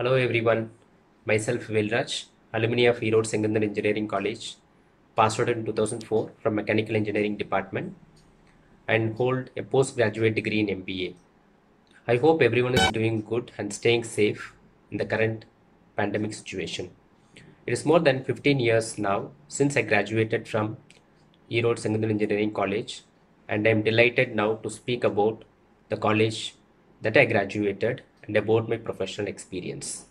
Hello everyone, myself Velraj, alumni of Erode Sengunthar Engineering College, passed out in 2004 from Mechanical Engineering Department and hold a postgraduate degree in MBA. I hope everyone is doing good and staying safe in the current pandemic situation. It is more than 15 years now since I graduated from Erode Sengunthar Engineering College and I am delighted now to speak about the college that I graduated and about my professional experience.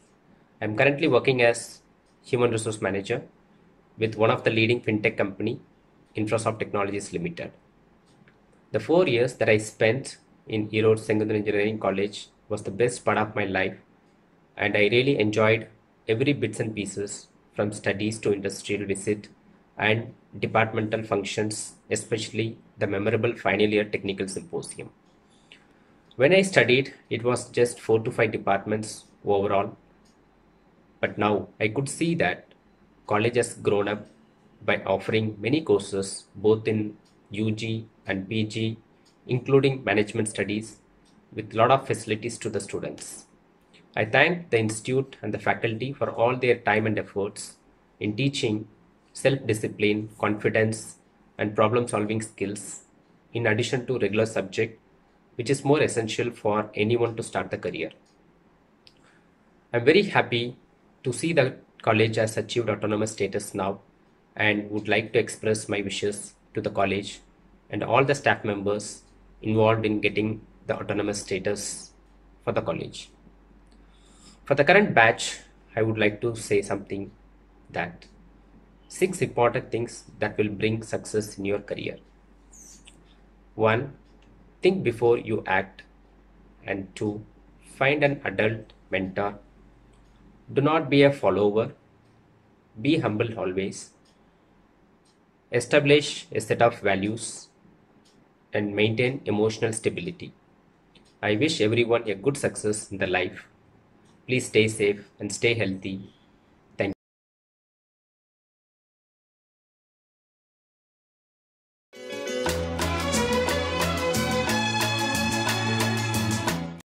I am currently working as Human Resource Manager with one of the leading fintech company, Infrasoft Technologies Limited. The four years that I spent in Erode Sengunthar Engineering College was the best part of my life and I really enjoyed every bits and pieces from studies to industrial visit and departmental functions, especially the memorable final year technical symposium. When I studied, it was just four to five departments overall. But now I could see that college has grown up by offering many courses both in UG and PG, including management studies, with a lot of facilities to the students. I thank the institute and the faculty for all their time and efforts in teaching self-discipline, confidence, and problem-solving skills, in addition to regular subject which is more essential for anyone to start the career. I'm very happy to see the college has achieved autonomous status now and would like to express my wishes to the college and all the staff members involved in getting the autonomous status for the college. For the current batch, I would like to say something that six important things that will bring success in your career. One, think before you act. And two, find an adult mentor. Do not be a follower. Be humble always. Establish a set of values and maintain emotional stability. I wish everyone a good success in the life. Please stay safe and stay healthy.